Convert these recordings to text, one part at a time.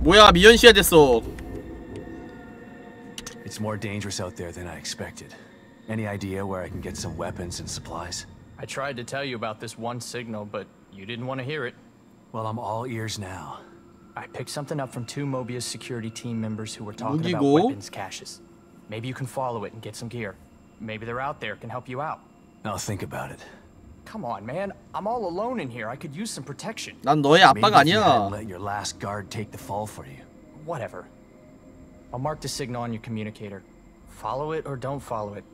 뭐야 미연 씨가 됐어. It's more dangerous out there than I expected. Any idea where I can get some weapons and supplies? I tried to tell you about this one signal, but you didn't want to hear it. Well, I'm all ears now. I picked something up from two Mobius security team members who were talking about 무기고. weapons caches. Maybe you can follow it and get some gear. Maybe they're out there, can help you out. I'll think about it. Come on, man. I'm all alone in here. I could use some protection. 난 너의 Maybe 아빠가 if you 아니야. hadn't let your last guard take the fall for you. Whatever. I'll mark the signal on your communicator. Follow it or don't follow it.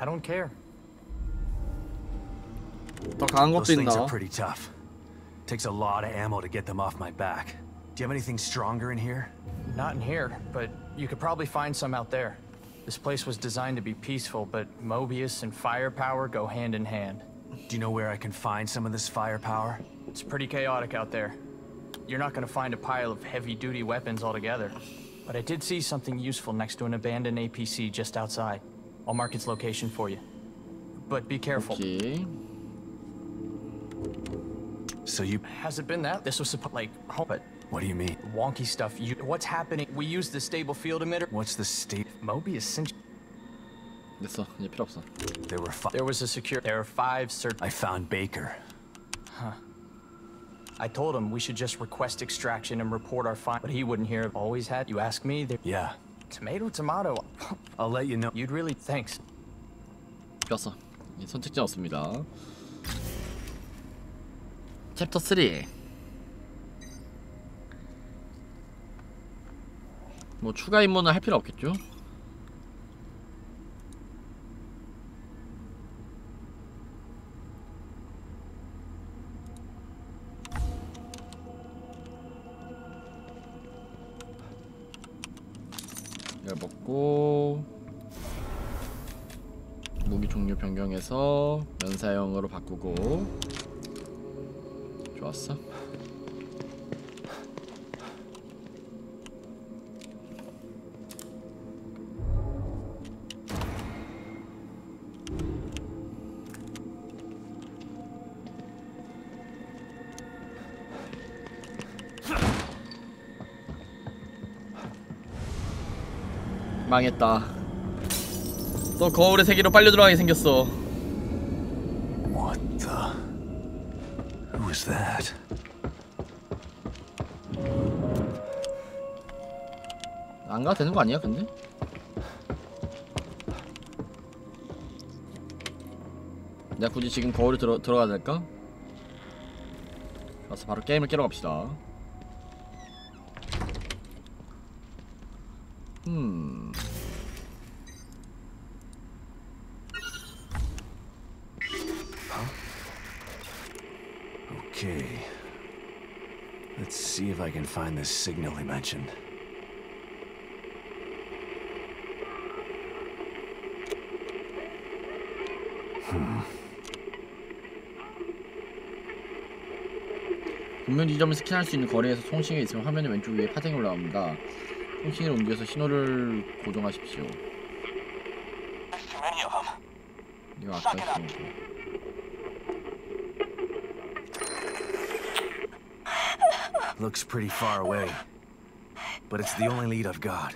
I don't care. 더 강한 Those 것도 things 있나? are pretty tough. Takes a lot of ammo to get them off my back. Do you have anything stronger in here? Not in here, but you could probably find some out there. This place was designed to be peaceful, but Mobius and firepower go hand in hand. Do you know where I can find some of this firepower? It's pretty chaotic out there. You're not gonna find a pile of heavy-duty weapons altogether. But I did see something useful next to an abandoned APC just outside. I'll mark its location for you. But be careful. Okay. So you... Has it been that? This was supposed like... Home, but... What do you mean? Wonky stuff. You, what's happening? We use the stable field emitter. What's the state? Mobius sent... 됐어. 이제 필요 없어. There were fi- There was a secure. There are five cert. I found Baker. I told him we should just request extraction and report our find, but he wouldn't hear. Always had. You ask me. There. Yeah. Tomato, tomato. I'll let you know. You'd really thanks. 꼈어. 이 선택지 없습니다. 챕터 3. 뭐 추가 임무는 할 필요 없겠죠? 바꾸고. 좋았어. 망했다. 또 거울의 세계로 빨려 들어가게 생겼어 가도 되는 거 아니야 근데? 내가 굳이 지금 거울에 들어, 들어가야 될까? 가서 바로 게임을 깨러 갑시다 음 Okay. Let's see if I can find this signal he mentioned. 분명 지점을 스캔할 수 있는 거리에서 송신이 있으면 화면의 왼쪽 위에 파생이 올라옵니다. 송신을 옮겨서 신호를 고정하십시오. Too many of them. 이거 아까 했던 거. Looks pretty far away. But it's the only lead I've got.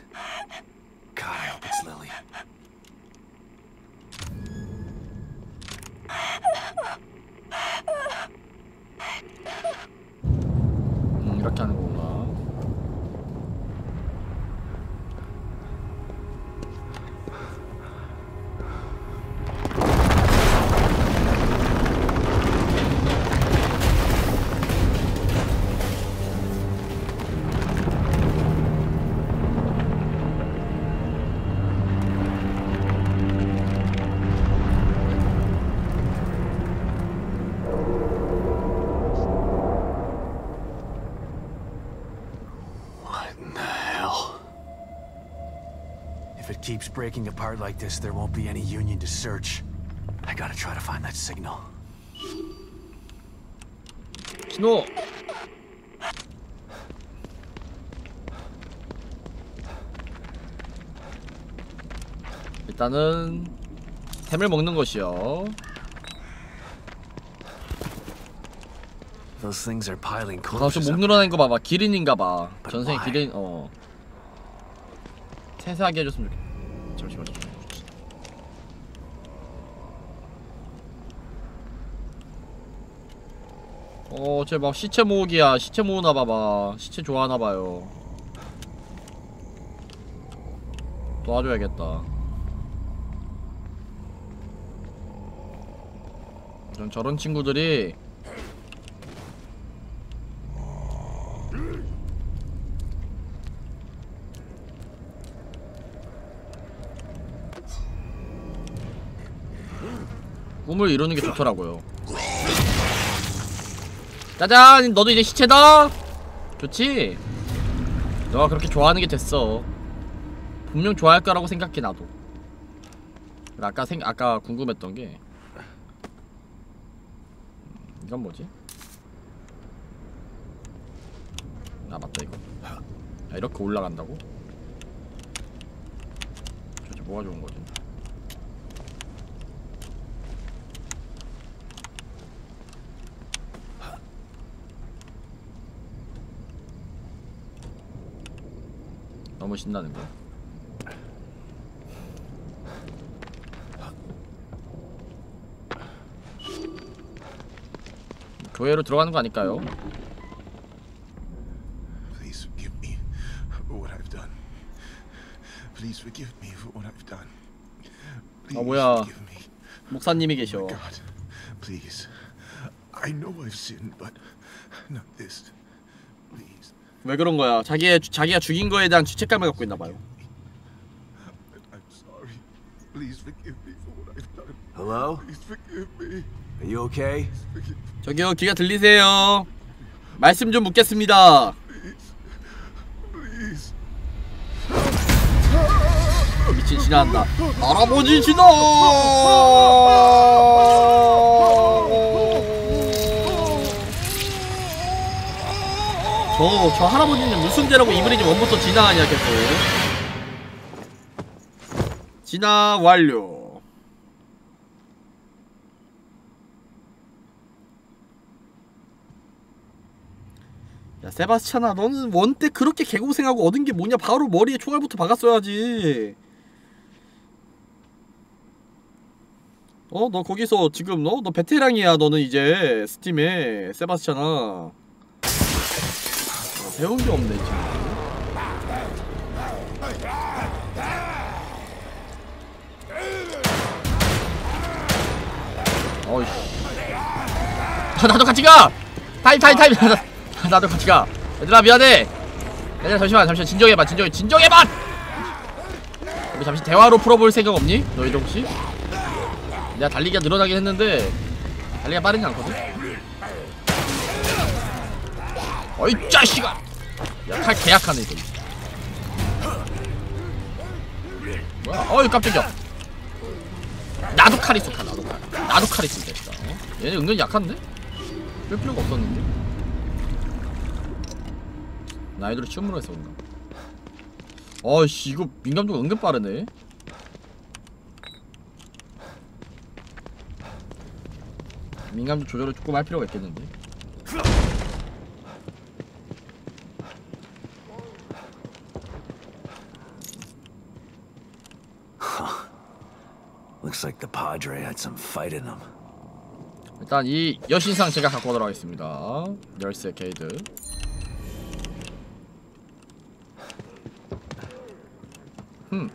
Keeps breaking apart like this, there won't be any Union to search. I gotta try to find that signal. 신호! 일단은 템을 먹는 것이요. Those things are piling corpses 목 up. 늘어나는 거 봐봐 기린인가봐 But 전생에 why? 기린 어 세세하게 해줬으면 좋겠 잠시만 잠시만 어쟤 막 시체 모으기야. 시체 모으나 봐봐. 시체 좋아하나 봐요. 도와줘야겠다. 전 저런 친구들이 꿈을 이루는 게 좋더라고요. 짜잔! 너도 이제 시체다! 좋지? 너가 그렇게 좋아하는 게 됐어. 분명 좋아할 거라고 생각해, 나도. 아까 생, 아까 궁금했던 게. 음, 이건 뭐지? 아, 맞다, 이거. 아, 이렇게 올라간다고? 도대체 뭐가 좋은 거지? 너무 신나는 거. 교회로 들어가는 거 아닐까요? Please forgive me for what I've done. Please forgive me for what I've done. Please 뭐야. 목사님이 Oh 계셔. my God, please. I know I've sinned, but not this. 왜 그런 거야? 자기의 자기가 죽인 거에 대한 죄책감을 갖고 있나 봐요. I'm sorry. Please forgive me for what I've done. Hello? Please forgive me. Are you okay? 저기요, 귀가 들리세요? 말씀 좀 묻겠습니다. please. 미친 지나간다. 할아버지 지나. 저, 저 할아버지는 무슨 죄라고 이브리지 원부터 지나가냐 계속. 지나 완료. 야 세바스찬아 너는 원때 그렇게 개고생하고 얻은 게 뭐냐 바로 머리에 총알부터 박았어야지 어 너 거기서 지금 너? 너 베테랑이야 너는 이제 스팀에 세바스찬아 어, 배운 게 없네 지금 어이씨 아, 나도 같이 가! 타임 타임 타임 나도 같이 가 얘들아 미안해 얘들아 잠시만 잠시만 진정해봐 진정해 진정해봐 우리 잠시 대화로 풀어볼 생각 없니? 너희들 혹시? 내가 달리기가 늘어나긴 했는데 달리기가 빠르지 않거든? 어이 짜식아 야 칼 계약하네 이거. 뭐야? 어이 깜짝이야. 나도 칼 있어 칼 나도 칼. 나도 칼 있으면 됐다. 어? 얘네 은근히 약한데? 뺄 필요가 없었는데? 나이대로 시험으로 해서 그런가? 아씨 이거 민감도가 은근 빠르네. 민감도 조절을 조금 할 필요가 있겠는데 Looks like the Padre had some fight in him. 일단 이 여신상 제가 갖고 오도록 하겠습니다. 열쇠 게이드. 흠.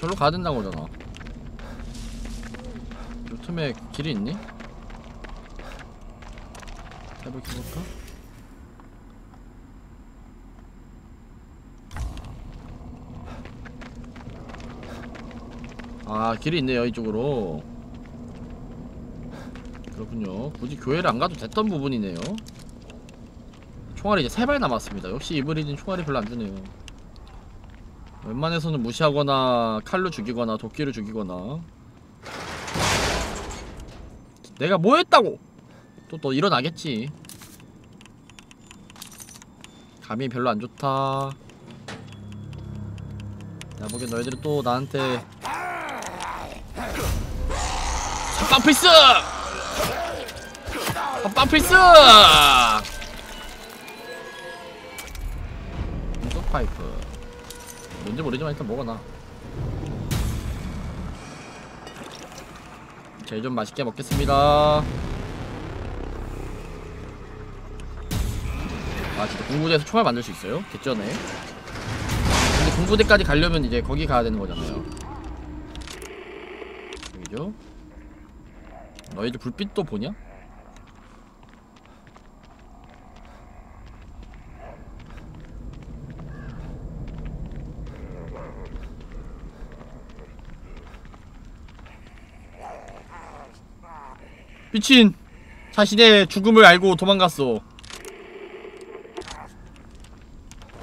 절로 가야 된다고 그러잖아. 요 틈에 길이 있니? 해볼까? 아 길이 있네요 이쪽으로. 그렇군요. 굳이 교회를 안 가도 됐던 부분이네요. 총알이 이제 세 발 남았습니다. 역시 이브리진 총알이 별로 안 주네요. 웬만해서는 무시하거나 칼로 죽이거나 도끼로 죽이거나 내가 뭐 했다고? 또 또 일어나겠지. 감이 별로 안 좋다. 야 보기엔 너희들이 또 나한테! 합방 필수! 공속 파이프. 뭔지 모르지만 일단 먹어놔 제일 좀 맛있게 먹겠습니다 아 진짜 공구대에서 총알 만들 수 있어요? 개쩌네 근데 공구대까지 가려면 이제 거기 가야 되는 거잖아요 여기죠 너희들 불빛도 보냐? 미친. 자신의 죽음을 알고 도망갔어.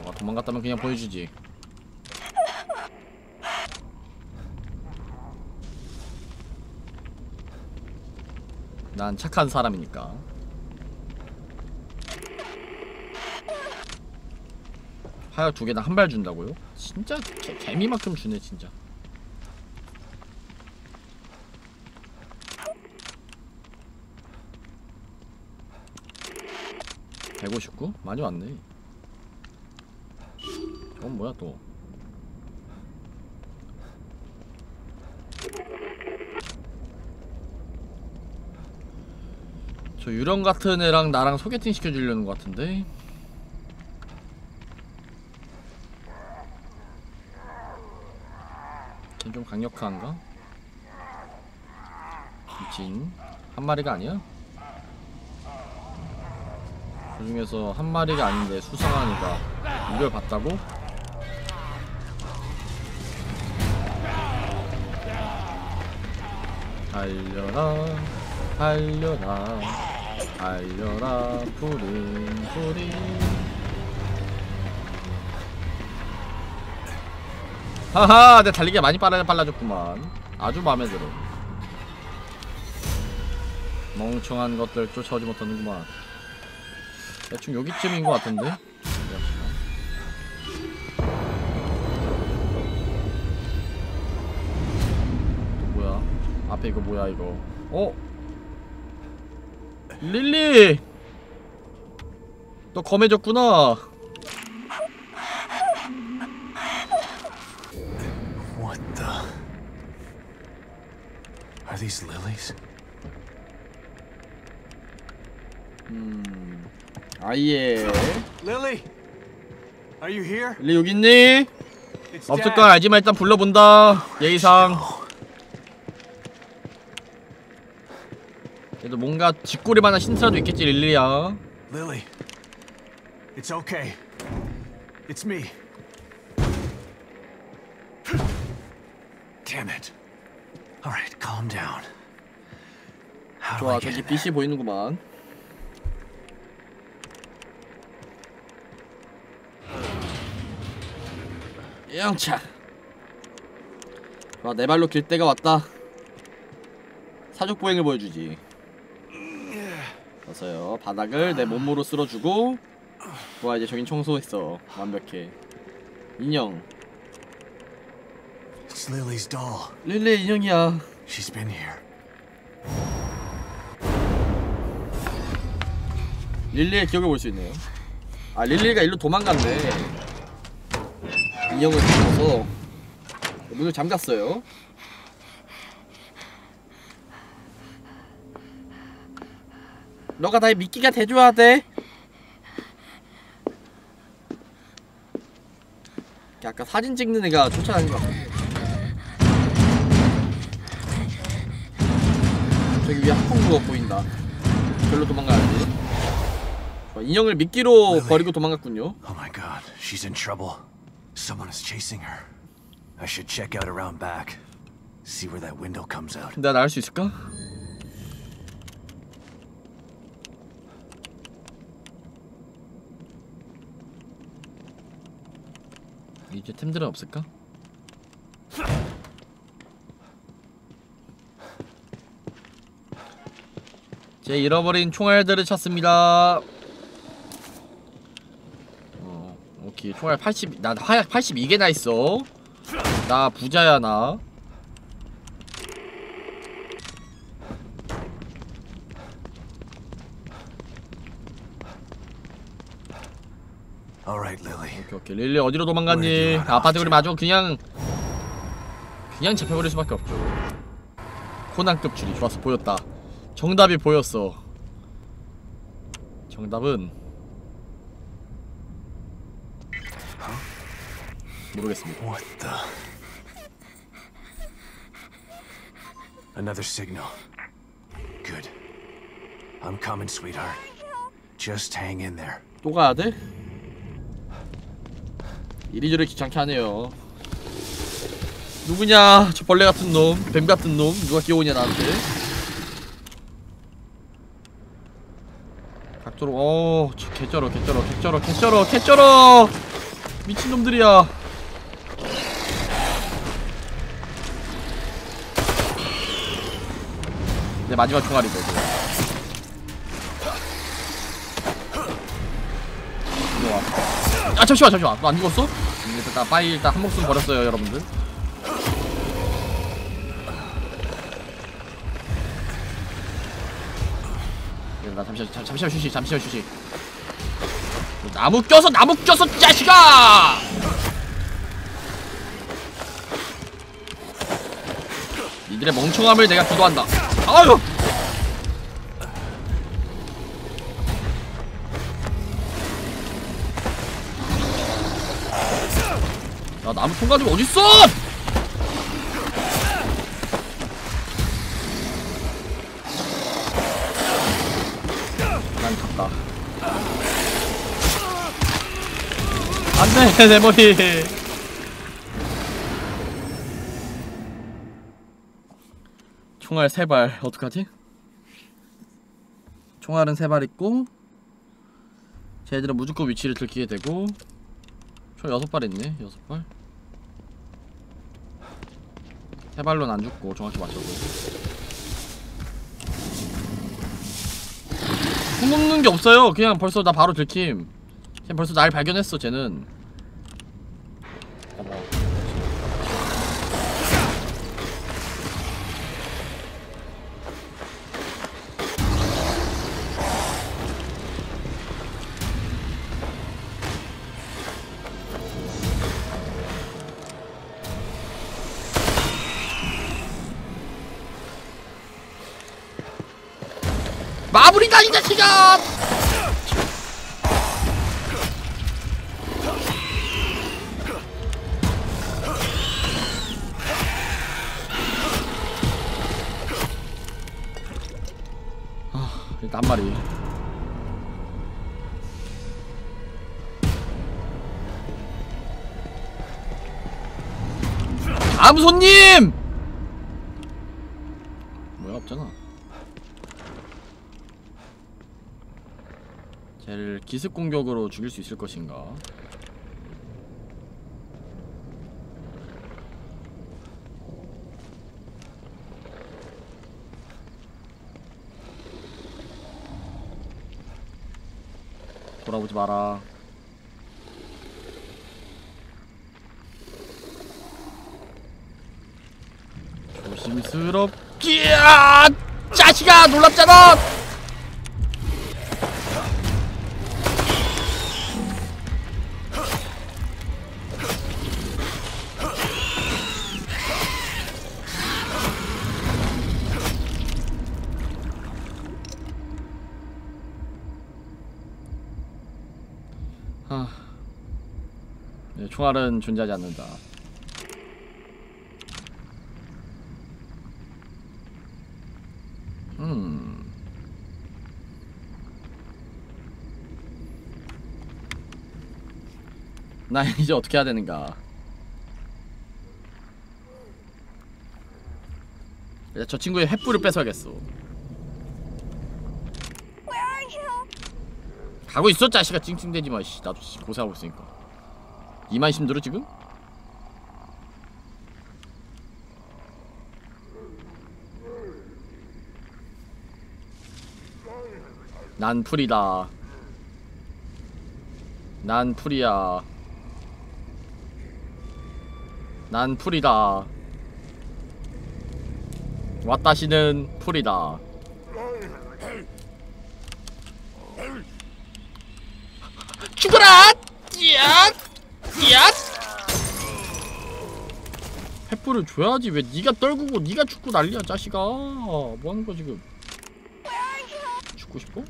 와, 도망갔다면 그냥 보여주지. 난 착한 사람이니까. 화약 두 개당 한 발 준다고요? 진짜 개, 개미만큼 주네 진짜 (159) 많이 왔네. 저건 뭐야 또. 저 유령 같은 애랑 나랑 소개팅 시켜주려는 것 같은데? 걘좀 강력한가? 미친. 한 마리가 아니야? 그 중에서 한 마리가 아닌데 수상하니까 이걸 봤다고? 달려라 달려라 달려라 푸른 소리. 하하 내 달리기가 많이 빨라, 빨라졌구만. 아주 마음에 들어. 멍청한 것들 쫓아오지 못하는구만 대충 여기쯤인 것 같은데 뭐야 앞에 이거 뭐야 이거 어? 릴리! 너 검해졌구나 What the? Are these lilies? 음... 아예 Lily! Are you here? 릴리 여기 있니? It's 없을 건 알지만 일단 불러본다 예의상 그래도 뭔가 쥐꼬리 만한 힌트라도 있겠지 릴리야 Lily. It's okay. It's me. Damn it. Alright, calm down. 좋아 저기? 빛이 보이는구만 영차 좋아 내 발로 길 때가 왔다 사족 보행을 보여주지 어서요 바닥을 내 몸으로 쓸어주고 좋아 이제 저긴 청소했어 완벽해 인형 It's Lily's doll. 릴리 인형이야 She's been here. 릴리의 기억을 볼 수 있네요. 아 릴리가 일로 도망갔네. 인형을 잡아서 문을 잠갔어요. 너가 나의 미끼가 돼줘야 돼. 아까 사진 찍는 애가 쫓아다니는 것 같아. 저기 위에 항공구가 보인다. 별로 도망가야지. 인형을 미끼로 버리고 도망갔군요. Oh my god, she's in trouble. Someone is chasing her. I should check out around back. See where that window comes out. 내가 나갈 수 있을까? 이제 템들은 없을까? 제 잃어버린 총알들을 찾습니다. 어, 오케이 총알 80, 나 화약 82개나 있어. 나 부자야 나. 오케이 오케이. 릴리 어디로 도망갔니? 아파트 그림 아주 그냥 그냥 잡혀버릴 수밖에 없죠. 코난급 줄이 좋았어 보였다. 정답이 보였어. 정답은 모르겠습니다 What the? Another signal. Good. I'm coming, sweetheart. Just hang in there. 또 가야 돼? 이리저리 귀찮게 하네요 누구냐 저 벌레 같은 놈, 뱀 같은 놈 누가 끼어오냐 나한테 각도로 어, 저 개쩔어 개쩔어 개쩔어 개쩔어 개쩔어 미친 놈들이야 내 마지막 와. 아 잠시만 잠시만. 너 안 죽었어? 음, 일단 빠이 일단 한 목숨 버렸어요 여러분들. 네, 나 잠시만 잠, 잠시만 휴식 잠시만 휴식. 나무 껴서 나무 껴서 이 자식아! 니들의 멍청함을 내가 기도한다 아유. 야 나무 통 가지고 어딨어? 난 갔다. 안돼 내 머리 총알 세 발 어떡하지? 총알은 세 발 있고 쟤들은 무조건 위치를 들키게 되고 총 여섯 발 있네 여섯 발. 세 발로는 안 죽고 정확히 맞춰도. 숨는 게 없어요. 그냥 벌써 나 바로 들킴. 그냥 벌써 날 발견했어 쟤는. 마무리다 이 자식아! 아, 일단 한 마리. 다음 손님! 뭐야 없잖아. 쟤를 기습 공격으로 죽일 수 있을 것인가? 돌아보지 마라. 조심스럽게 아! 자식아 놀랍잖아. 아, 총알은 존재하지 않는다. 음. 나 이제 어떻게 해야 되는가? 저 친구의 횃불을 뺏어야겠어. Where are you? 가고 있어 자식아 찡찡대지 마. 씨, 나도 씨, 고생하고 있으니까. 이만 힘들어 지금? 난 풀이다. 난 풀이야. 난 풀이다 왔다시는 풀이다 죽어라! 야! 야! 횃불을 줘야지. 왜 네가 떨구고 네가 죽고 난리야 자식아. 뭐 하는 거야 지금? 죽고 싶어?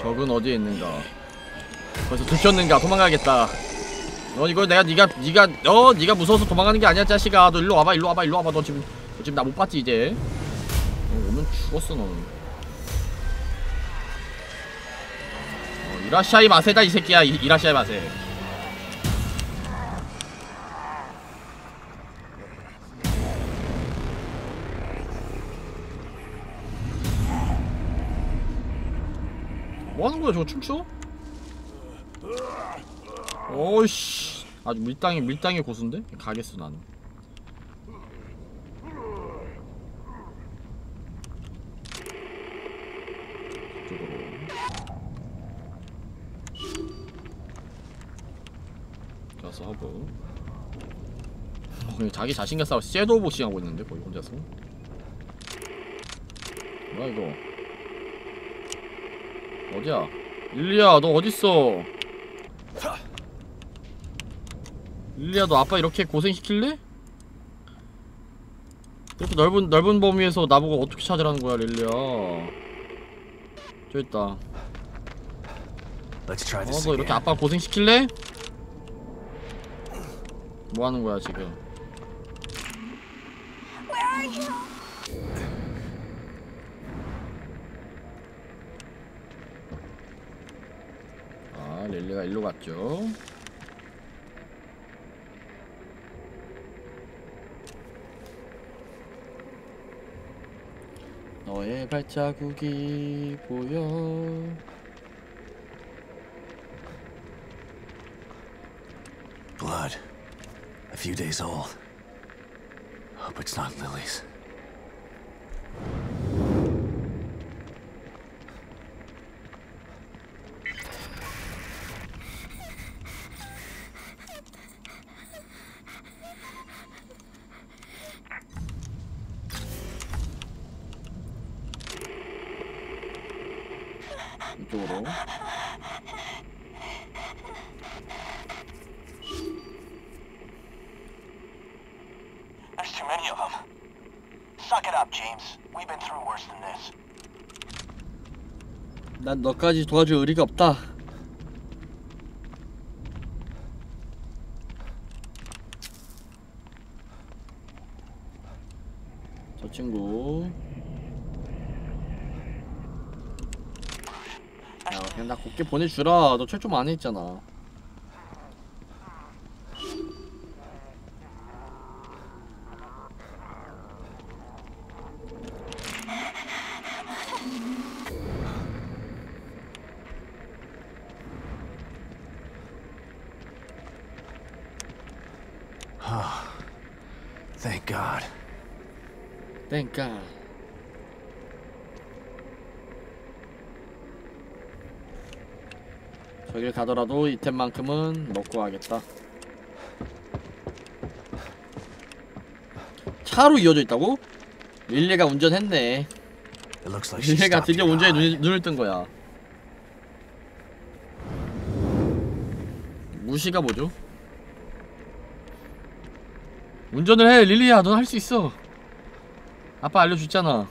적은 어디에 있는가? 벌써 들켰는가? 도망가야겠다. 너 이거 내가 네가 네가 너 네가 무서워서 도망가는 게 아니야 자식아. 너 일로 와봐 일로 와봐 일로 와봐. 너 지금 너 지금 나 못 봤지 이제. 어, 오면 죽었어 너는 어, 이라시아이 마세다 이 새끼야. 이, 이라시아이 마세 뭐하는 거야 저거 춤춰? 어이씨. 아주 밀당이 밀당의 고수인데? 가겠어 나는 이쪽으로 가 서 하고. 어, 그냥 자기 자신과 싸워 섀도우 복싱 하고 있는데 거의 혼자서? 뭐야 이거? 어디야? 릴리야 너 어딨어? 릴리야 너 아빠 이렇게 고생시킬래? 이렇게 넓은 넓은 범위에서 나보고 어떻게 찾으라는 거야 릴리야? 저 있다. Let's try 어 this 너 이렇게. 아빠 고생시킬래? 뭐 하는 거야 지금? 아 릴리가 일로 갔죠. 너의 발자국이 보여. Blood. Few days old. Hope it's not Lily's. Up, James. We've been through worse than this. 난 너까지 도와줄 의리가 없다. 저 친구. 야, 그냥 나 곱게 보내주라. 너 철 좀 안 했잖아. Thank God. 땡까. 저길 가더라도 이템만큼은 먹고 가겠다. 차로 이어져 있다고? 릴리가 운전했네. 릴리가 드디어 운전에. 눈, 눈을 뜬 거야. 무시가 뭐죠? 운전을 해 릴리야 넌 할 수 있어 아빠 알려줬잖아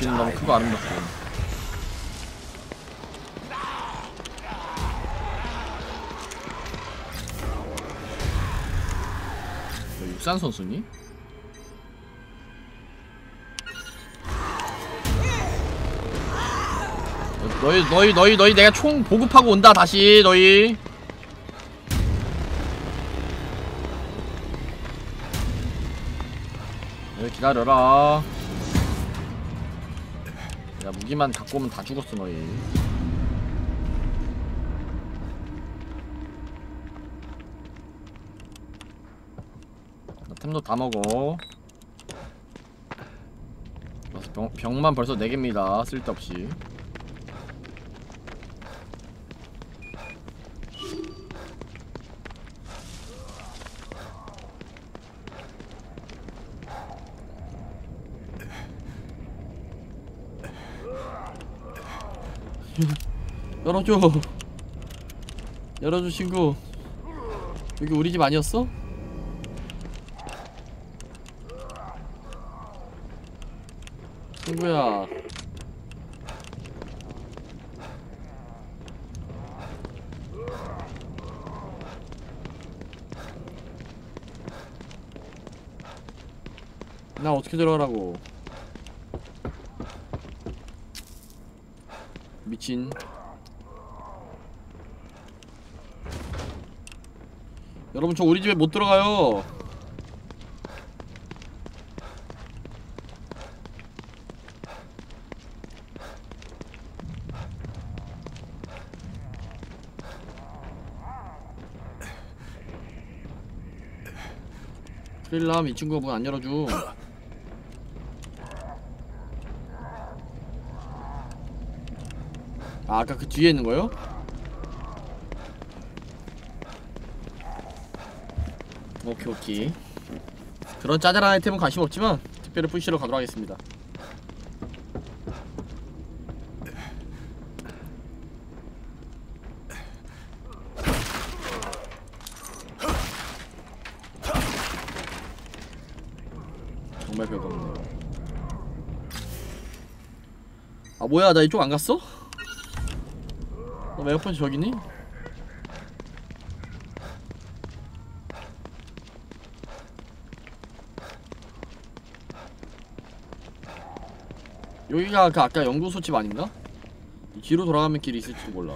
스킬은 너무. 크고 아름답고 너 육산 선수니? 너희 너희 너희 너희 내가 총 보급하고 온다 다시 너희 기다려라 야 무기만 갖고 오면 다 죽었어 너희. 템도 다 먹어. 병, 병만 벌써 4개입니다. 쓸데없이. 열어줘. 열어줘 친구. 여기 우리 집 아니었어? 친구야. 나 어떻게 들어가라고? 미친 여러분 저 우리 집에 못 들어가요. 큰일 나면 이 친구가 문 안 열어줘. 아 아까 그 뒤에 있는 거요? 오케이 오케이 그런 짜잘한 아이템은 관심 없지만 특별히 푸시로 가도록 하겠습니다 정말 별거 없네요 아 뭐야 나 이쪽 안 갔어? 너 메가폰 저기니? 여기가 그 아까 연구소 집 아닌가? 이 뒤로 돌아가면 길이 있을지도 몰라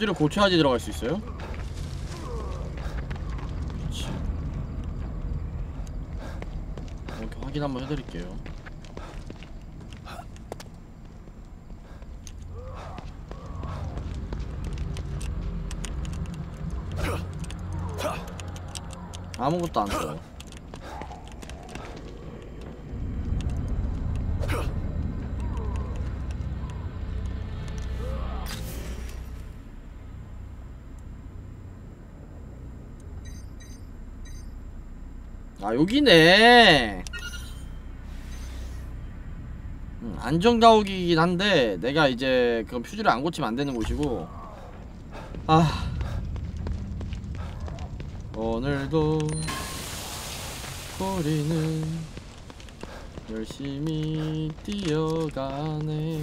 저 퓨즈를 고쳐야지 들어갈 수 있어요? 그치 이렇게 확인 한번 해드릴게요. 아무것도 안 써요 아 여기네. 음, 안정가옥이긴 한데 내가 이제 그건 퓨즈를 안 고치면 안 되는 곳이고. 아. 오늘도 우리는 열심히 뛰어가네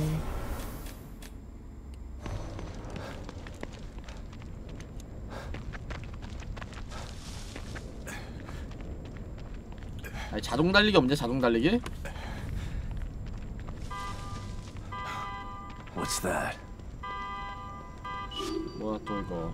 아니 자동 달리기 없냐 자동 달리기? What's that? 뭐야 또 이거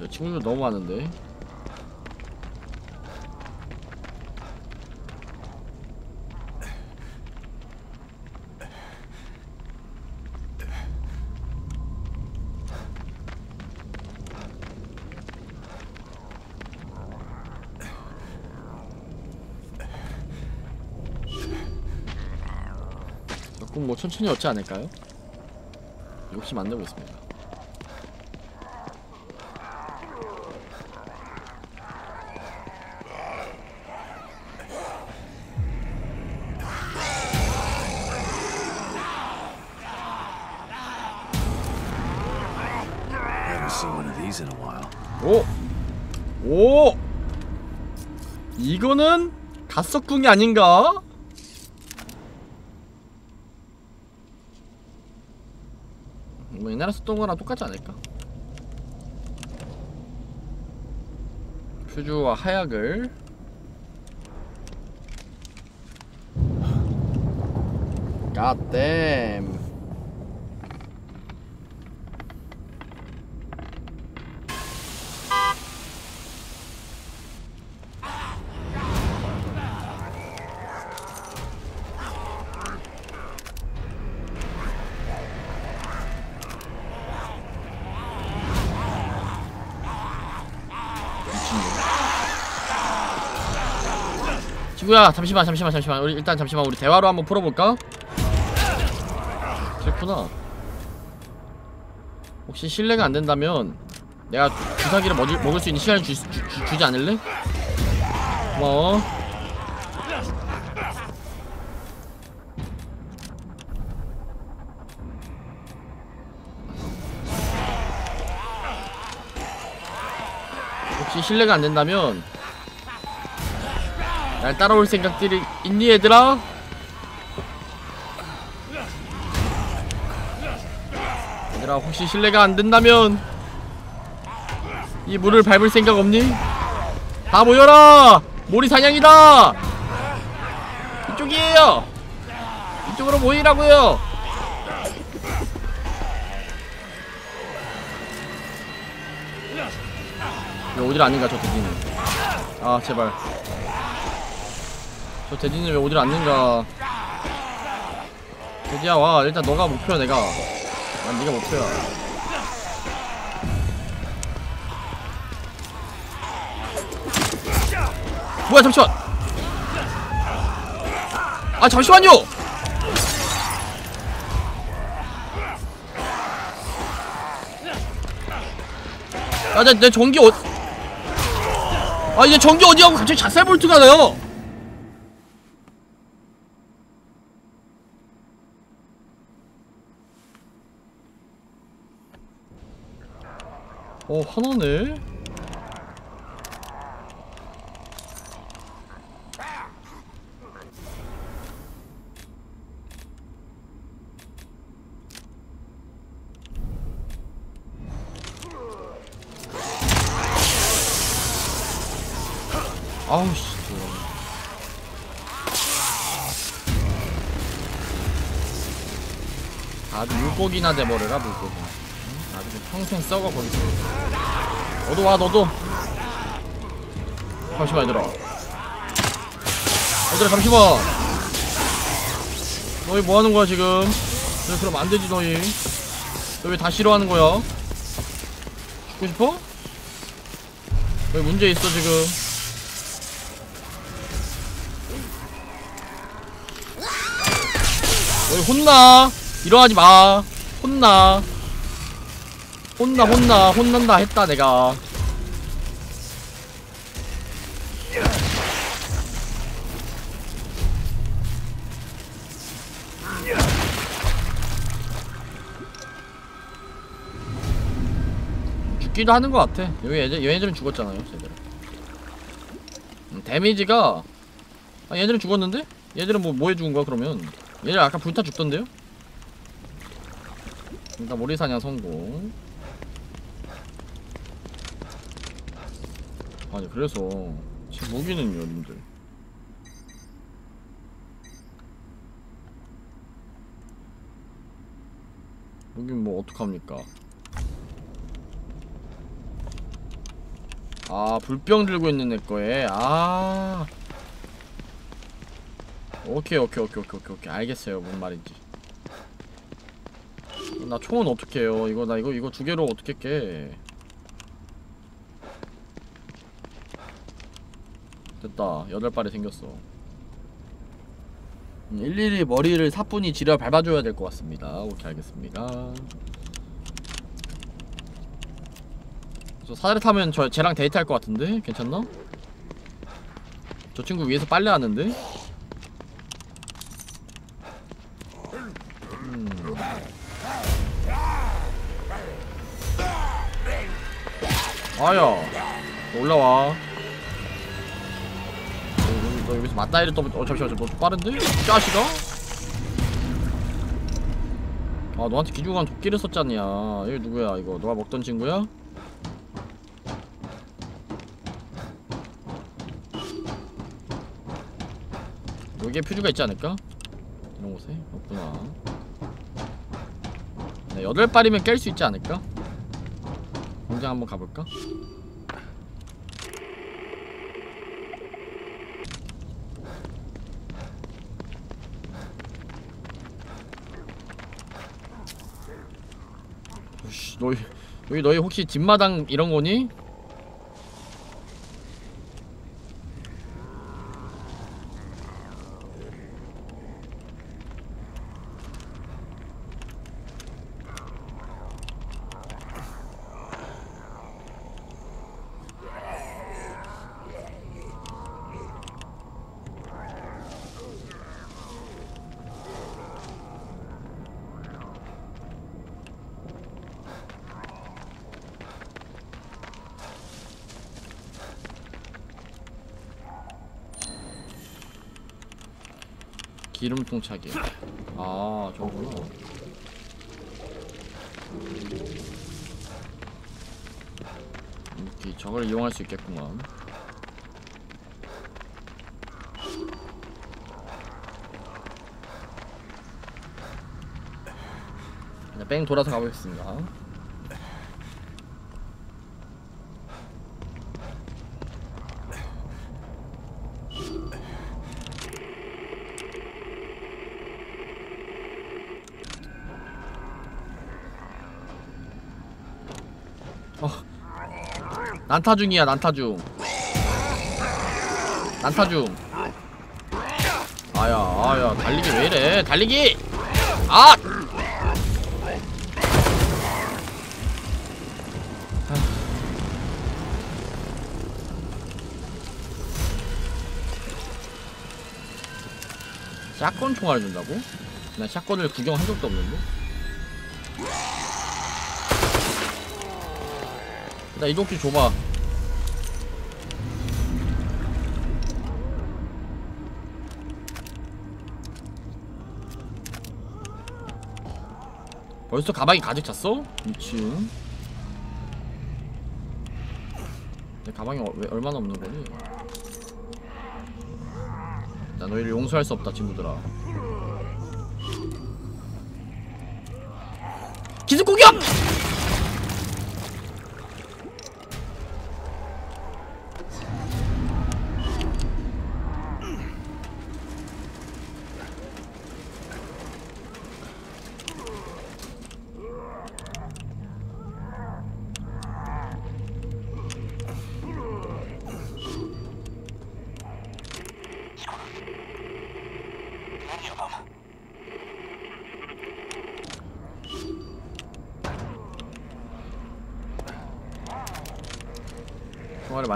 야, 친구들 너무 많은데 천천히 얻지 않을까요? 욕심 안 내고 있습니다. 오! 오! 이거는 갓석궁이 아닌가? 뭐 옛날에 썼던 거랑 똑같지 않을까? 퓨즈와 하약을 갓댐 친구야 잠시만 잠시만 잠시만 우리 일단 잠시만 우리 대화로 한번 풀어볼까? 그렇구나 혹시 실례가 안 된다면 내가 주사기를 먹을, 먹을 수 있는 시간을 주, 주, 주, 주지 않을래? 고마워 혹시 실례가 안 된다면 날 따라올 생각들이 있니 얘들아? 얘들아 혹시 실례가 안 된다면 이 물을 밟을 생각 없니? 다 모여라! 모리 사냥이다! 이쪽이에요! 이쪽으로 모이라고요! 왜 어디를 아는가 저 돼지는 아 제발 저 돼지는 왜 어디를 앉는가? 돼지야 와 일단 너가 목표야 내가. 난 네가 목표야. 뭐야 잠시만! 아 잠시만요! 아내 내 전기 어 아 이제 전기 어디하고 갑자기 자살 볼트가 나요 어 화나네. 아우 씨 아주 물고기나 돼버려라 물고기 평생 썩어 거기서 너도 와 너도. 잠시만 얘들아 얘들아 잠시만 너희 뭐하는 거야 지금? 그래 그럼 안되지 너희. 너왜다 싫어하는 거야. 죽고 싶어? 왜 문제 있어 지금. 너희 혼나. 일어나지 마. 혼나 혼나 혼나 혼난다 했다 내가. 죽기도 하는 것 같아. 여기 얘들, 얘네들은 죽었잖아요 쟤들 음, 데미지가 아 얘들은 죽었는데? 얘들은 뭐 뭐해 죽은 거야 그러면? 얘들 아까 불타 죽던데요? 일단 모리사냥 성공 아니 그래서 제 무기는요 님들. 무기는 뭐 어떡합니까? 아 불병 들고 있는 애 거에? 아. 오케이 오케이 오케이 오케이 오케이 오케이. 알겠어요. 뭔 말인지. 나 총은 어떻게 해요? 이거 나 이거 이거 두 개로 어떻게 깨 됐다 여덟 발이 생겼어 음, 일일이 머리를 사뿐히 지려 밟아줘야 될 것 같습니다 오케이 알겠습니다 저 사다리 타면 저 쟤랑 데이트할 것 같은데 괜찮나? 저 친구 위에서 빨래하는데? 음. 아야 너 올라와 너 여기서 맞다이를 또 어, 잠시만 너 빠른데? 이 자식아? 아 너한테 기중한 도끼를 썼잖냐 얘 누구야 이거 너가 먹던 친구야? 여기에 퓨즈가 있지 않을까? 이런 곳에? 없구나 네, 여덟 발이면 깰 수 있지 않을까? 공장 한번 가볼까? 씨, 너 여기 너희 혹시 뒷마당 이런 거니? 기름통 차기. 아, 저거구나. 이렇게 저걸 이용할 수 있겠구만. 그냥 뺑 돌아서 가보겠습니다. 난타 중이야 난타 중. 난타 중. 아야 아야 달리기 왜 이래? 달리기! 아! 샷건 총알을 준다고? 나 샷건을 구경한 적도 없는데. 나 이도끼 줘봐 벌써 가방이 가득 찼어? 미친 내 가방이 어, 왜, 얼마나 없는 거니? 나 너희를 용서할 수 없다 친구들아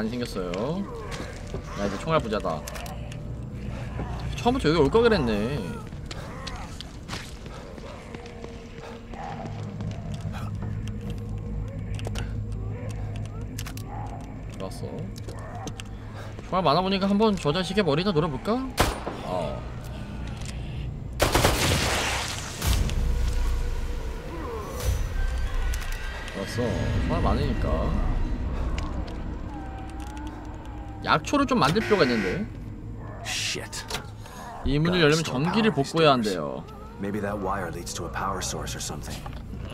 많이 생겼어요. 야 이제 총알 부자다. 처음부터 여기 올 걸 그랬네. 좋았어. 총알 많아 보니까 한번 저 자식의 머리다 노려볼까? 어. 좋았어. 총알 많으니까. 약초를 좀 만들 필요가 있는데. 이 문을 열려면 전기를 복구해야 한대요. Something.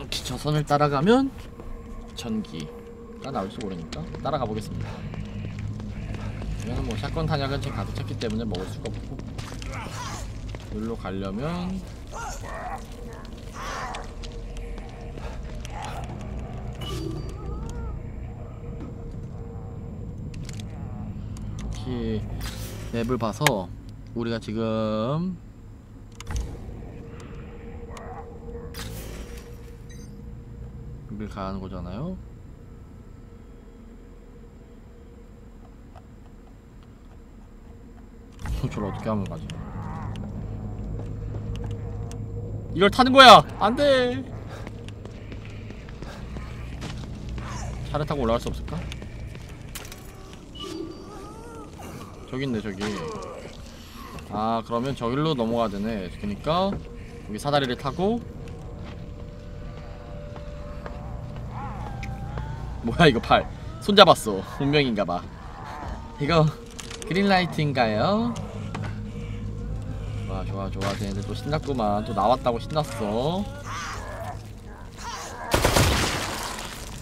기차선을 따라가면 전기가 나올지 모르니까 따라가 보겠습니다. 이거는 뭐 샷건 탄약은 지금 가득 찼기 때문에 먹을 수가 없고. 여기로 가려면 이렇게 맵을 봐서 우리가 지금 여길 가는 거잖아요. 저걸 어떻게 하면 가지? 이걸 타는 거야! 안 돼! 차를 타고 올라갈 수 없을까? 저기 있네 저기. 아 그러면 저길로 넘어가야 되네. 그니까 여기 사다리를 타고. 뭐야 이거 팔 손잡았어. 운명인가봐. 이거 그린라이트인가요? 좋아 좋아 좋아. 쟤네들 또 신났구만. 또 나왔다고 신났어.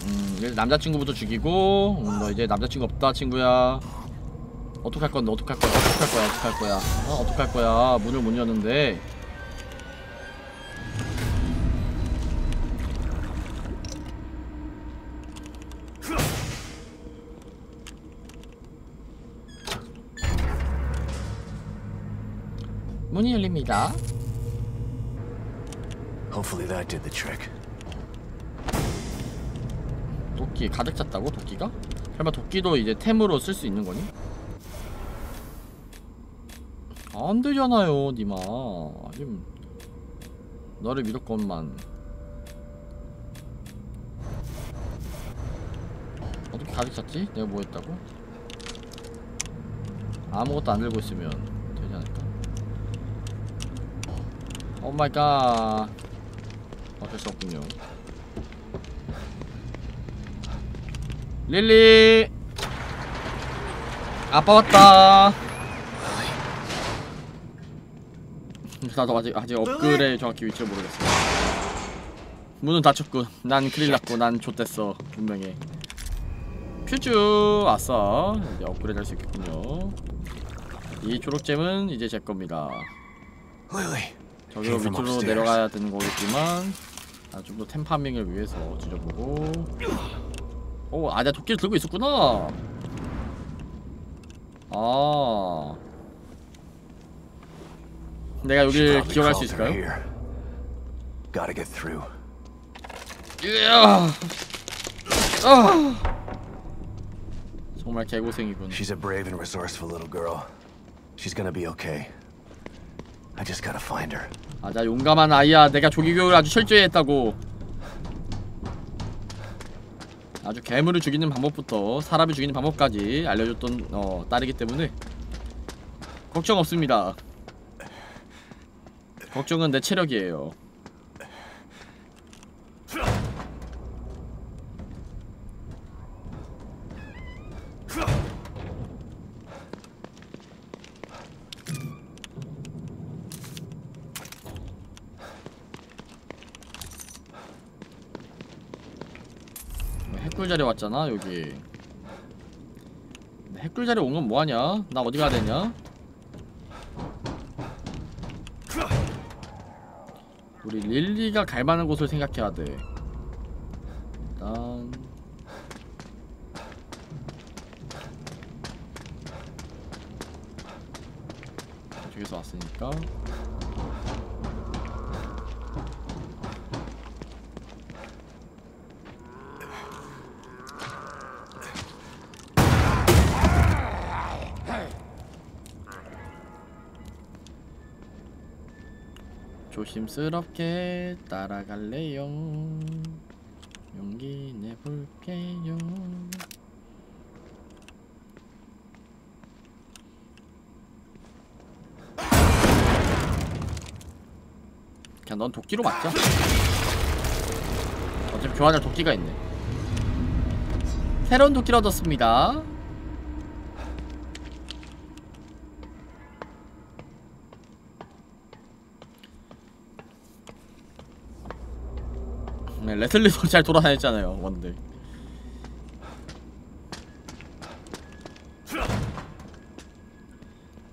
음 남자친구부터 죽이고 음, 너 이제 남자친구 없다 친구야 어떡할 건데 어떡할 거야 어떡할 거야 어떡할 거야 어 어떡할 거야 문을 못 여는데 문이 열립니다 Hopefully that did the trick. 도끼 가득 찼다고 도끼가? 설마 도끼도 이제 템으로 쓸 수 있는 거니? 안 되잖아요 니마 지금 너를 믿었건만 어떻게 가득 찼지? 내가 뭐 했다고? 아무것도 안 들고 있으면 되지 않을까? oh my god 어쩔 수 없군요 릴리 아빠 왔다 나도 아직 아직 업글의 정확히 위치를 모르겠어. 문은 닫혔군. 난 큰일 났고 난 좆됐어 분명히. 퓨즈 아싸 이제 업그레이드 할 수 있겠군요. 이 초록잼은 이제 제 겁니다. 저기로 밑으로. 내려가야 되는 거겠지만 아, 좀더 템 파밍을 위해서 뒤져보고. 오, 아, 내가 도끼를 들고 있었구나. 아, 내가 probably 기억할 수 있을까요? Gotta get through. 이야, 아, 정말 개고생이군. She's a brave and resourceful little girl. She's gonna be okay. I just gotta find her. 아자 용감한 아이야. 내가 조기 교육을 아주 철저히 했다고. 아주 괴물을 죽이는 방법부터 사람을 죽이는 방법까지 알려줬던 어, 딸이기 때문에 걱정 없습니다. 걱정은 내 체력이에요. 핵굴 자리 왔잖아 여기. 근데 핵굴 자리 온 건 뭐하냐? 나 어디 가야 되냐? 우리 릴리가 갈 만한 곳을 생각해야 돼. 일단 조심스럽게 따라갈래요. 용기 내볼게요. 그냥 넌 도끼로 맞자. 어차피 교환할 도끼가 있네. 새로운 도끼를 얻었습니다 네, 레슬리도 잘 돌아다녔잖아요 원들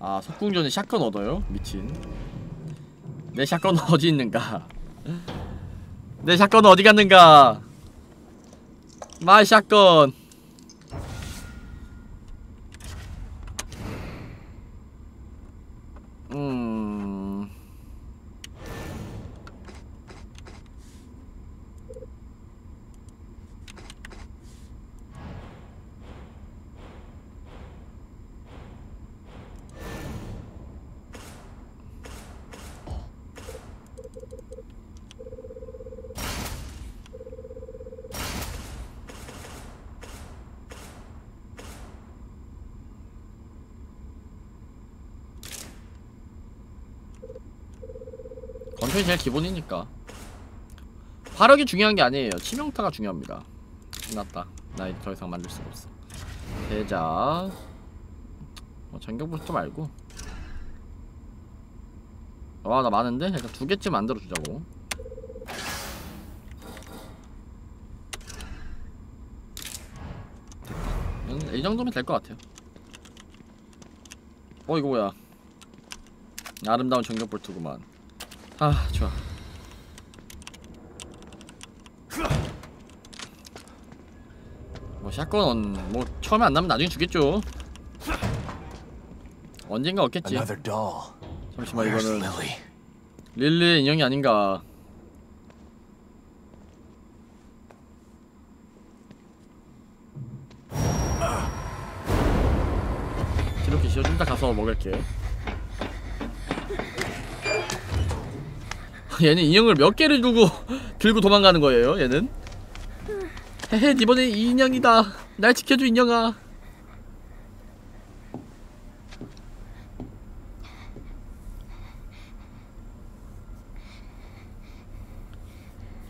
아 석궁전에 샷건 얻어요? 미친. 내 샷건 어디 있는가? 내 샷건 어디 갔는가? 마이 샷건 제일 기본이니까. 화력이 중요한 게 아니에요. 치명타가 중요합니다. 끝났다. 나 더 이상 만들 수가 없어. 대자. 뭐 전격부터 말고. 와 나 많은데? 일단 두 개쯤 만들어 주자고. 됐다. 이 정도면 될 것 같아요. 어 이거 뭐야? 아름다운 전격 볼트구만 아 좋아. 뭐 샷건 뭐 처음에 안 나면 나중에 주겠죠. 언젠가 얻겠지. 잠시만 이거는? 릴리의 인형이 아닌가. 이렇게 이따 가서 먹을게 얘는 인형을 몇 개를 두고 들고 도망가는 거예요 얘는? 헤헤 이번엔 이 인형이다. 날 지켜줘 인형아.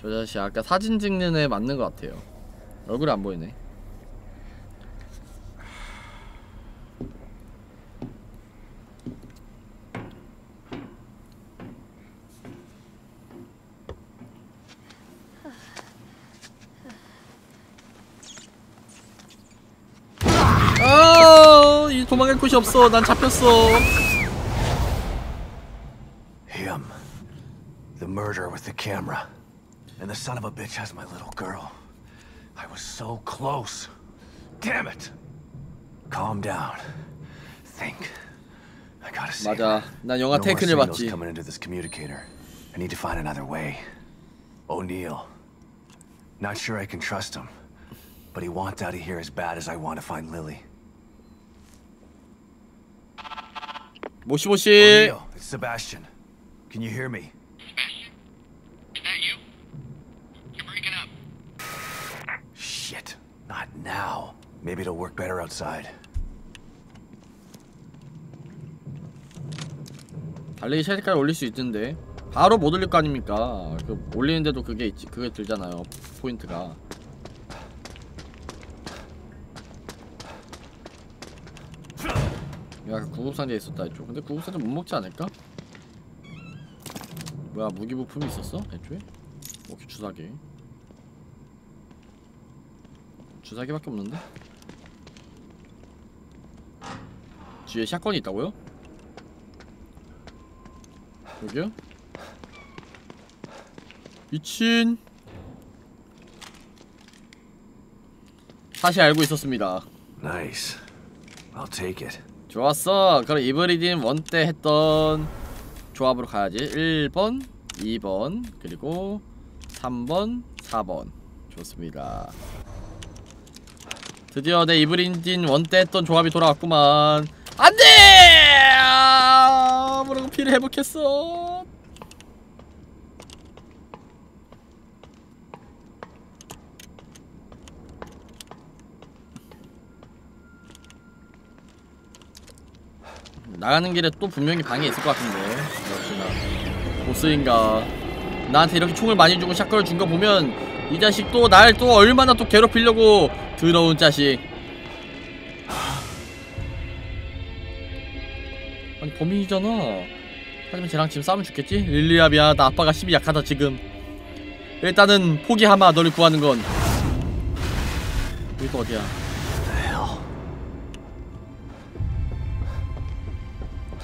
저 자식 아까 사진 찍는 애 맞는 것 같아요. 얼굴이 안 보이네 곳이 없어. 난 잡혔어. Him. The murderer with the camera. And the son of a bitch has my little girl. I was so close. Damn it! Calm down. Think. I gotta save 맞아. her. 난 영화 No more 테이큰을 signals 봤지. coming into this communicator. I need to find another way. O'Neill. Not sure I can trust him. But he wants out of here as bad as I want to find Lily. 모시 모시. O'Neill, it's Sebastian. Can you hear me? Is that you? You're breaking up. Shit. Not now. Maybe it'll work better outside. 달리기 셀까지 올릴 수 있던데. 바로 못 올릴 거 아닙니까? 그 올리는데도 그게 있지. 그게 들잖아요. 포인트가. 야, 그 구급상자에 있었다 했죠. 근데 구급상자 못 먹지 않을까? 뭐야, 무기 부품이 있었어? 애초에? 오케이, 주사기. 주사기밖에 없는데? 뒤에 샷건이 있다고요? 여기요? 미친 사실 알고 있었습니다 Nice. I'll take it. 좋았어. 그럼 이브리딘 원때 했던 조합으로 가야지. 1번 2번 그리고 3번 4번. 좋습니다. 드디어 내 이브리딘 원때 했던 조합이 돌아왔구만. 안돼! 아, 모르고 피를 회복했어 나가는 길에 또 분명히 방에 있을 것 같은데. 역시나. 보스인가. 나한테 이렇게 총을 많이 주고 샷건을 준 거 보면 이 자식 또 날 또 얼마나 또 괴롭히려고 더러운 자식. 아니 범인이잖아. 하지만 쟤랑 지금 싸우면 죽겠지? 릴리야 미안하다. 아빠가 힘이 약하다 지금. 일단은 포기하마 너를 구하는 건. 여기 또 어디야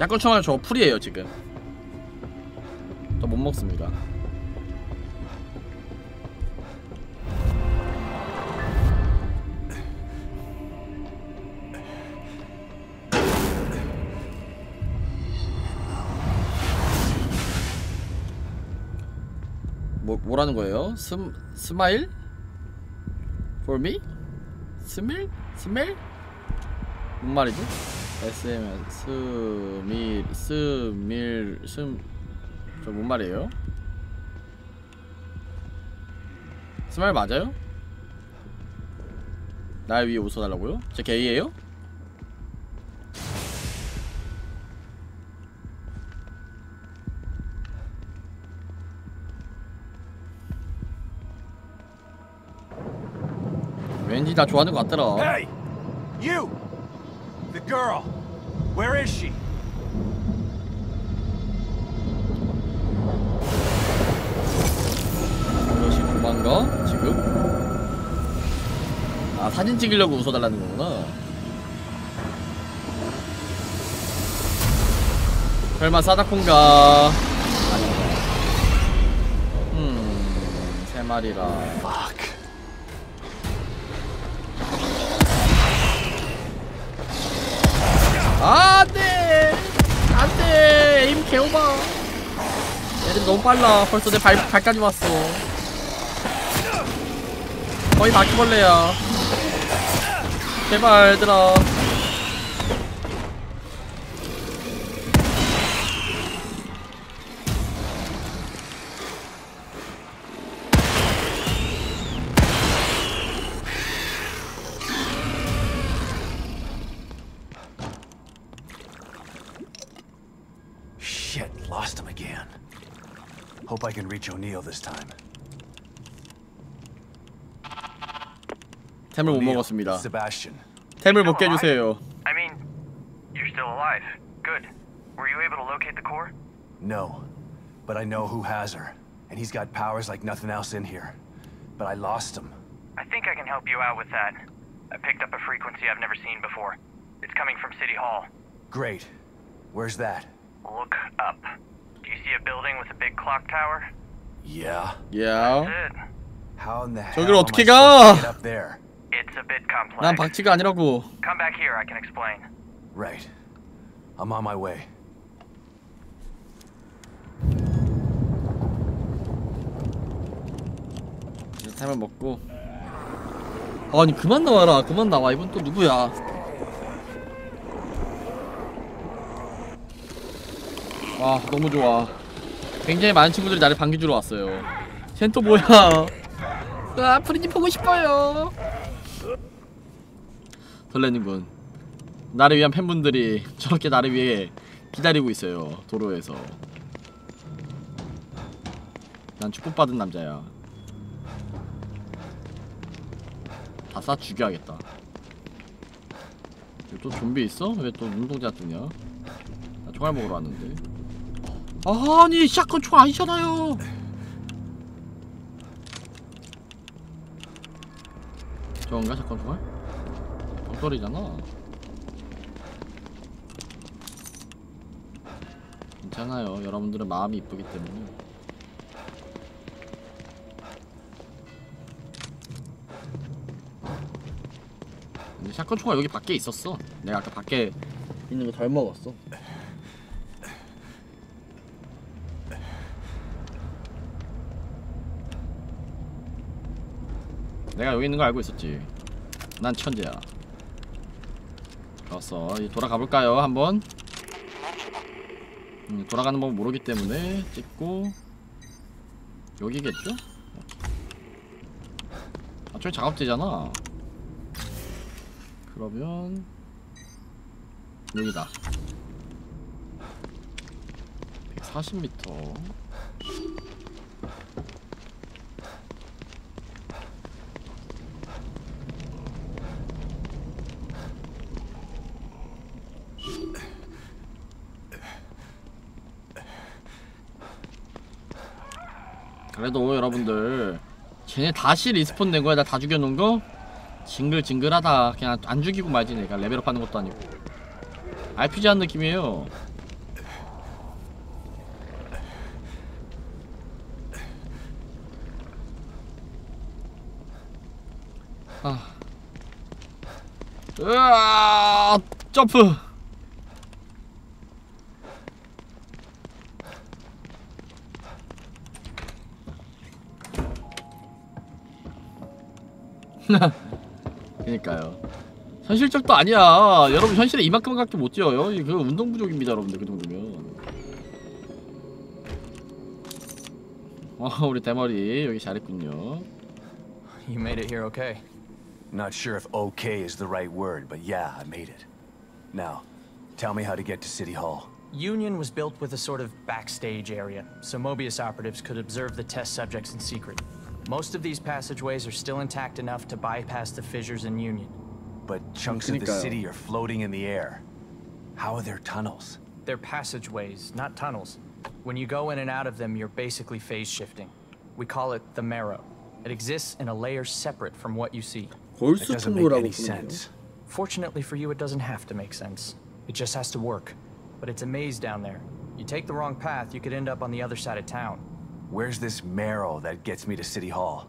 약간 총알 저 풀이에요 지금 또못 먹습니다 뭐, 뭐라는 거예요? 스, 스마일? For me? 스밀? 스멜? 뭔 말이지? SMS 스밀 스밀 스저뭔 말이에요? 스마일 맞아요? 날 위에 웃어달라고요? 제 게이에요? 왠지 다 좋아하는 것 같더라. Hey, you. The girl! Where is she? 이것이 도망가? 지금? 아 사진 찍으려고 웃어달라는 거구나 설마 사다콘가 아닌가 음 세 마리라 아, 안돼! 안돼! 에임 개오바. 얘들 너무 빨라. 벌써 내 발, 발까지 왔어. 거의 바퀴벌레야. 제발 얘들아 Hope I can reach O'Neill this time. 템을 못 O'Neill, 먹었습니다 Sebastian. 템을 먹게 해주세요 I mean, you're still alive. Good. Were you able to locate the core? No. But I know who has her. And he's got powers like nothing else in here. But I lost him. I think I can help you out with that. I picked up a frequency I've never seen before. It's coming from City Hall. Great. Where's that? Look up. Do you see a building with a big clock tower? Yeah. 야 That's it. How in the hell I 어떻게 가? to get up there? It's a bit complex. 난 박쥐가 아니라고 Come back here, I can explain. Right. I'm on my way. 이제 템을 먹고 아니 그만 나와라 그만 나와 이분 또 누구야 와 너무 좋아 굉장히 많은 친구들이 나를 반겨주러 왔어요 쟨 또 뭐야 아 프리지 보고 싶어요 설레는군 나를 위한 팬분들이 저렇게 나를 위해 기다리고 있어요 도로에서 난 축복받은 남자야 다쏴 죽여야겠다. 또 좀비 있어? 왜 또 운동자 뜨냐? 나 총알 먹으러 왔는데. 아니 샷건 총 아니잖아요. 저건가 샷건 총알? 벽돌이잖아. 괜찮아요. 여러분들은 마음이 이쁘기 때문에. 근데 샷건 총알 여기 밖에 있었어. 내가 아까 밖에 있는 거 덜 먹었어. 내가 여기 있는 거 알고 있었지. 난 천재야. 좋았어. 돌아가 볼까요? 한번. 음, 돌아가는 법 모르기 때문에 찍고 여기겠죠? 아, 저기 작업대잖아. 그러면 여기다 140m 그래도 여러분들. 쟤네 다시 respawn 된 거야? 나 다 죽여놓은 거? 징글징글하다. 그냥 안 죽이고 말지 내가. level up 하는 것도 아니고. RPG 하는 느낌이에요. 아. 으아! 점프 그니까요. 현실적도 아니야. 여러분 현실에 이만큼밖에 못 지어요. 이- 그 운동 부족입니다, 여러분들 그 정도면. 어, 우리 대머리 여기 잘했군요. You made it here okay. Not sure if okay is the right word, but yeah, I made it. Now, tell me how to get to City Hall. Union was built with a sort of backstage area, so Mobius operatives could observe the test subjects in secret. Most of these passageways are still intact enough to bypass the fissures in Union. But chunks of the city are floating in the air. How are there tunnels? They're passageways, not tunnels. When you go in and out of them, you're basically phase shifting. We call it the marrow. It exists in a layer separate from what you see. It doesn't make any sense. Fortunately for you, it doesn't have to make sense. It just has to work. But it's a maze down there. You take the wrong path, you could end up on the other side of town. Where's this marrow that gets me to City Hall?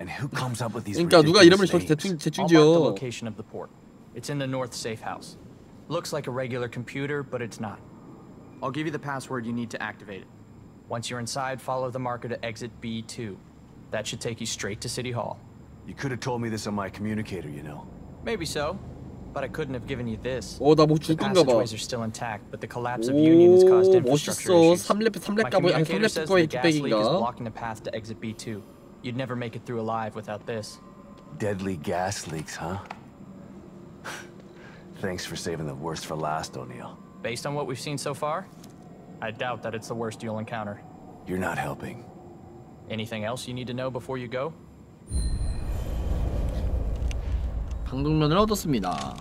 And who comes up with these 그러니까 누가 ridiculous 이름을 저렇게 대충 names? 대충 I'll mark the 지어. location of the port. It's in the north safe house. Looks like a regular computer, but it's not. I'll give you the password you need to activate it. Once you're inside, follow the marker to exit B2. That should take you straight to City Hall. You could have told me this on my communicator, you know. Maybe so, but I couldn't have given you this. 어 나 뭐 The 줄 건가 봐. passageways are still intact, but the collapse of Union has caused 오 infrastructure 멋있어. issues. 3렙 3렙 My 가보 아니 communicator 3렙 says 거의 the gas leak is 뚝배기인가? blocking the path to exit B2. You'd never make it through alive without this. Deadly gas leaks, huh? Thanks for saving the worst for last, O'Neill. Based on what we've seen so far, I doubt that it's the worst you'll encounter. You're not helping. Anything else you need to know before you go? 방독면을 얻었습니다